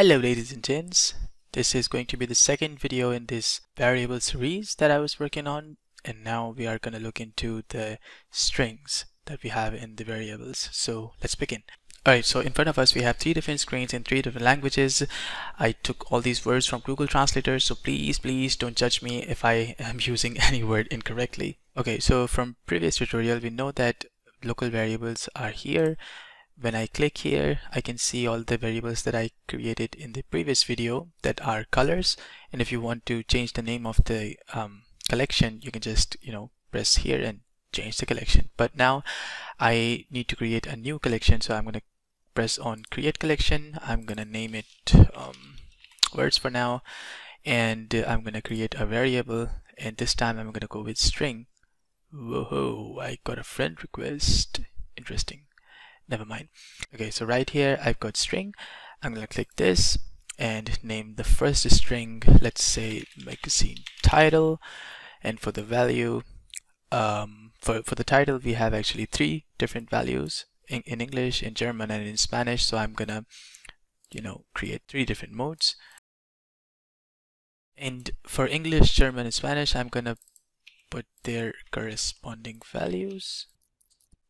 Hello ladies and gents, this is going to be the second video in this variable series that I was working on and now we are going to look into the strings that we have in the variables. So let's begin. Alright, so in front of us we have three different screens in three different languages. I took all these words from Google Translator, so please, please don't judge me if I am using any word incorrectly. Okay, so from previous tutorial we know that local variables are here. When I click here, I can see all the variables that I created in the previous video that are colors. And if you want to change the name of the um, collection, you can just, you know, press here and change the collection. But now I need to create a new collection. So I'm going to press on create collection. I'm going to name it um, words for now. And uh, I'm going to create a variable. And this time I'm going to go with string. Whoa, I got a friend request. Interesting. Never mind. Okay, so right here I've got string. I'm to click this and name the first string, let's say magazine title. And for the value, um, for, for the title, we have actually three different values in, in English, in German, and in Spanish. So I'm gonna, you know, create three different modes. And for English, German, and Spanish, I'm gonna put their corresponding values.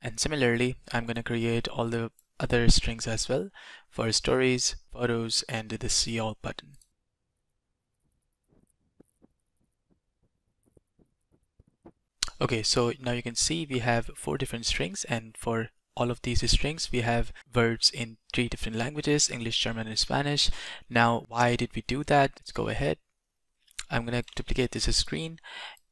And similarly, I'm gonna create all the other strings as well for stories, photos, and the see all button. Okay, so now you can see we have four different strings and for all of these strings we have words in three different languages English German and Spanish. Now why did we do that? Let's go ahead. I'm gonna duplicate this screen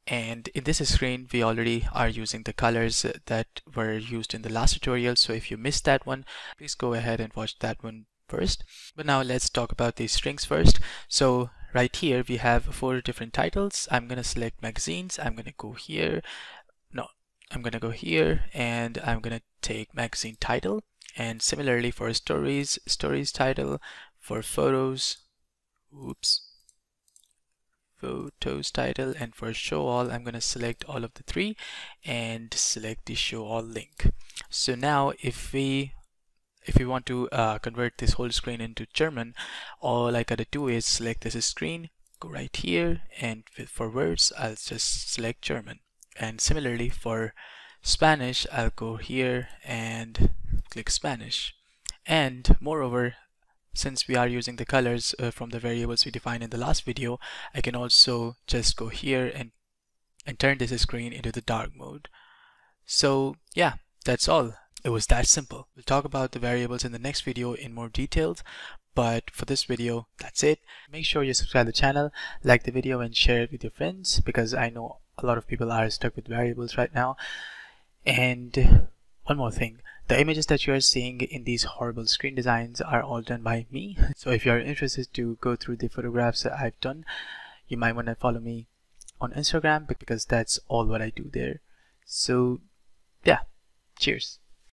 and in this screen we already are using the colors that were used in the last tutorial. So if you missed that one please go ahead and watch that one first. But now let's talk about these strings first. So right here we have four different titles. I'm gonna select magazines. I'm gonna go here. No I'm gonna go here and I'm gonna take magazine title. And similarly for stories stories title for photos oops photos title and for show all I'm gonna select all of the three and select the show all link. So now if we if we want to uh, convert this whole screen into German all I gotta do is select this screen go right here and for words I'll just select German. And similarly for Spanish I'll go here and click Spanish. And moreover since we are using the colors uh, from the variables we defined in the last video I can also just go here and and turn this screen into the dark mode. So yeah that's all. It was that simple. We'll talk about the variables in the next video in more details but for this video that's it. Make sure you subscribe to the channel like the video and share it with your friends because I know a lot of people are stuck with variables right now. And one more thing the images that you are seeing in these horrible screen designs are all done by me. So if you are interested to go through the photographs that I've done, you might want to follow me on Instagram because that's all what I do there. So yeah, cheers.